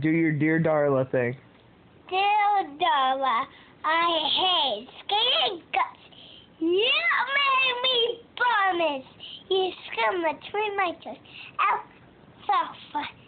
do your Dear Darla thing. Dear Darla, I hate scared guts. You made me promise. You scum between my toes. Out, sofa.